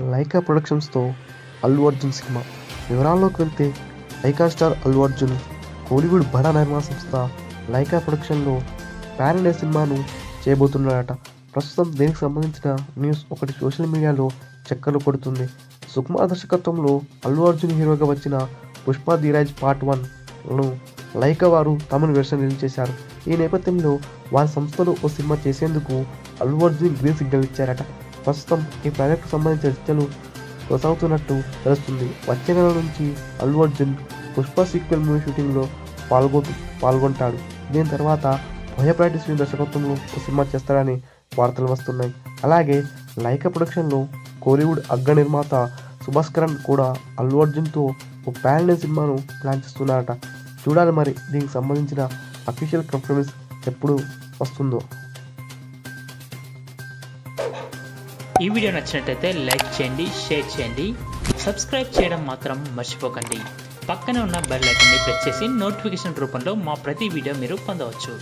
Lyca ప్రొడక్షన్స్తో Allu Arjun cinema. వివరాల్లోకి వెళ్తే లైకా స్టార్ అల్లు అర్జున్ కోలీవుడ్ బడా నిర్మాణ సంస్థ లైకా ప్రొడక్షన్లో పాన్ సినిమాను చేయబోతున్నాడట. ప్రస్తుతం దీనికి సంబంధించిన న్యూస్ ఒకటి సోషల్ మీడియాలో చక్కర్లు కొడుతుంది. సుకుమార్ దర్శకత్వంలో అల్లు అర్జున్ హీరోగా వచ్చిన పుష్ప ధీరాజ్ పార్ట్ వన్ను లైకా వారు తమను వెర్షన్ రిలీజ్ చేశారు. ఈ నేపథ్యంలో వారి సంస్థలో ఓ సినిమా చేసేందుకు అల్లు అర్జున్ గ్రీన్ సిగ్నల్ ఇచ్చారట. ప్రస్తుతం ఈ ప్రాజెక్టుకు సంబంధించిన చర్చలు కొనసాగుతున్నట్టు తెలుస్తుంది. వచ్చే నెల నుంచి అల్లు అర్జున్ పుష్ప సీక్వెల్ మూవీ షూటింగ్లో పాల్గొ పాల్గొంటాడు. దీని తర్వాత భయప్రాటి శ్రీ దర్శకత్వంలో సినిమా చేస్తాడని వార్తలు వస్తున్నాయి. అలాగే లైకా ప్రొడక్షన్లో కోలీవుడ్ అగ్గ నిర్మాత సుభాస్కరణ్ కూడా అల్లు అర్జున్తో ఓ ప్యాన్ సినిమాను ప్లాన్ చేస్తున్నారట. చూడాలి మరి దీనికి సంబంధించిన అఫీషియల్ కన్ఫర్మెన్స్ ఎప్పుడు వస్తుందో. ఈ వీడియో నచ్చినట్టయితే లైక్ చేయండి షేర్ చేయండి. సబ్స్క్రైబ్ చేయడం మాత్రం మర్చిపోకండి. పక్కనే ఉన్న బెల్ ఐకాన్ని ప్రెస్ చేసి నోటిఫికేషన్ రూపంలో మా ప్రతి వీడియో మీరు పొందవచ్చు.